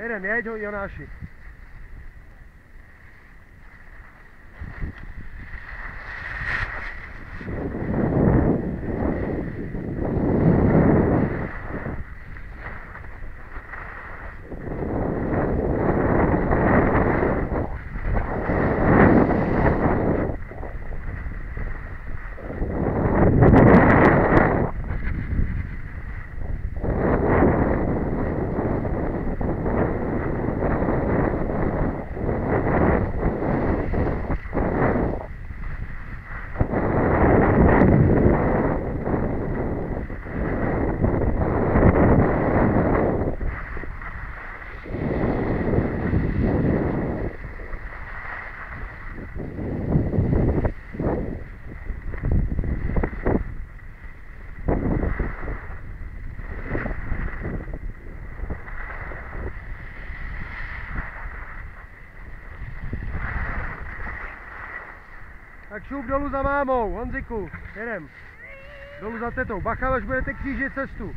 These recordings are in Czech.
Eren ne ajo yonashi. Tak šup dolů za mámou, Honziku, jedem. Dolů za tetou, bacha, až budete křížit cestu.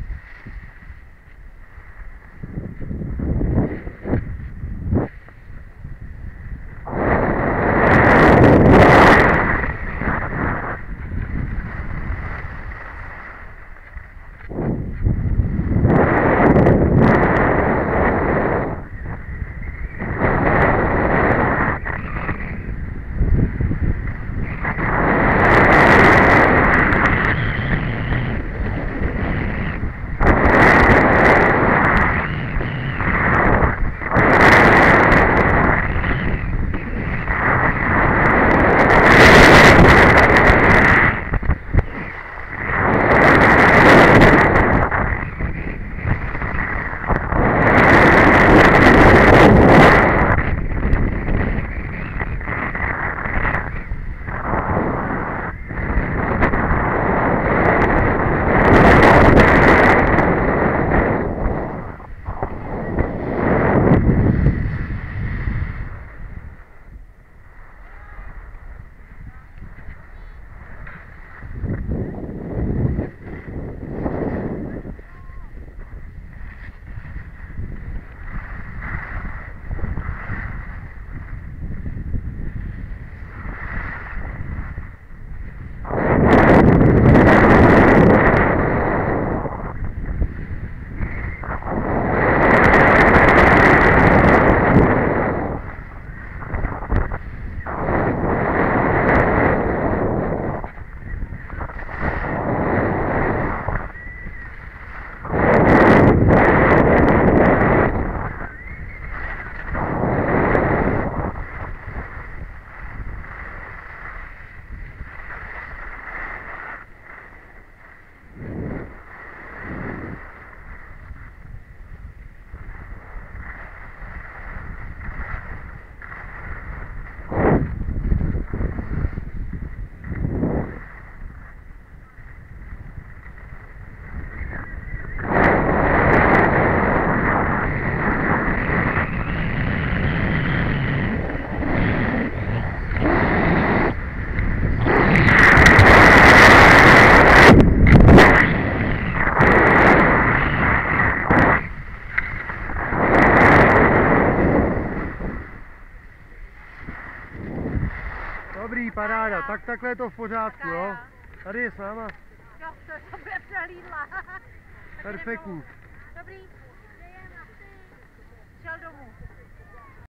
Paráda, tak takhle je to v pořádku, jo? Tady je s náma. Jo, to, to bude přehlídla. Perfektní. Dobrý, jdeme na domů.